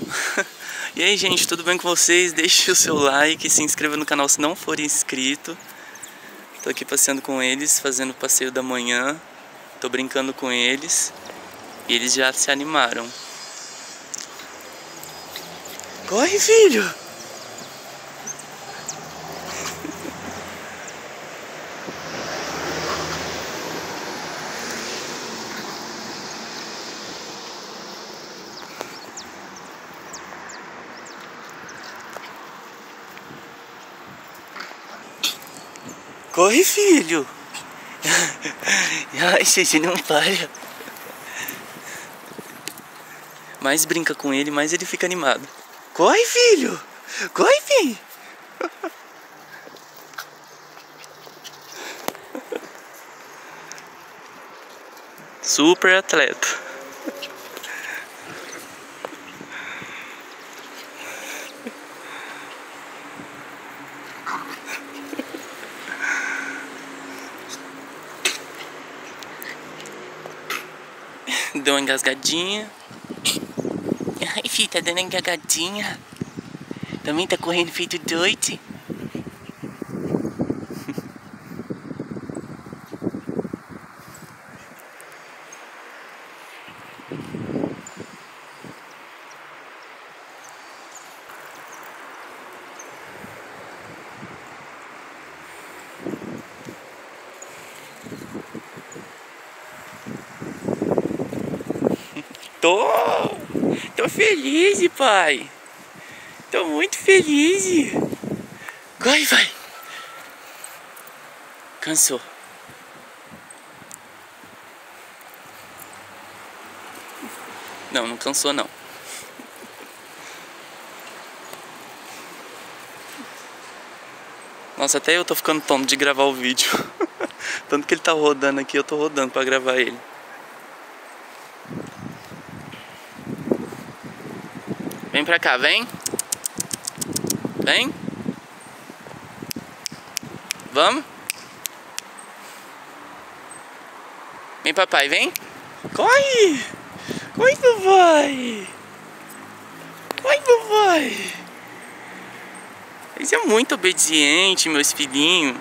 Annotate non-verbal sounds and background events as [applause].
[laughs] e aí, gente, tudo bem com vocês? Deixe o seu like, se inscreva no canal se não for inscrito. Tô aqui passeando com eles, fazendo o passeio da manhã. Tô brincando com eles. E eles já se animaram. Corre, filho! Corre, filho! [laughs] Ai, gente, não para. Mais brinca com ele, mais ele fica animado. Corre, filho! Corre, filho! [laughs] Super atleta. [laughs] Deu uma engasgadinha. Ai, filho, tá dando engasgadinha. Também tá correndo feito doido. Tô, tô feliz, pai. Tô muito feliz. Corre, vai. Cansou. Não, não cansou não. Nossa, até eu tô ficando tonto de gravar o vídeo. [laughs] Tanto que ele tá rodando aqui, eu tô rodando pra gravar ele. Vem pra cá, vem. Vem. Vamos. Vem, papai, vem. Corre. Corre, papai. Corre, papai. Eles é muito obediente, meus filhinhos.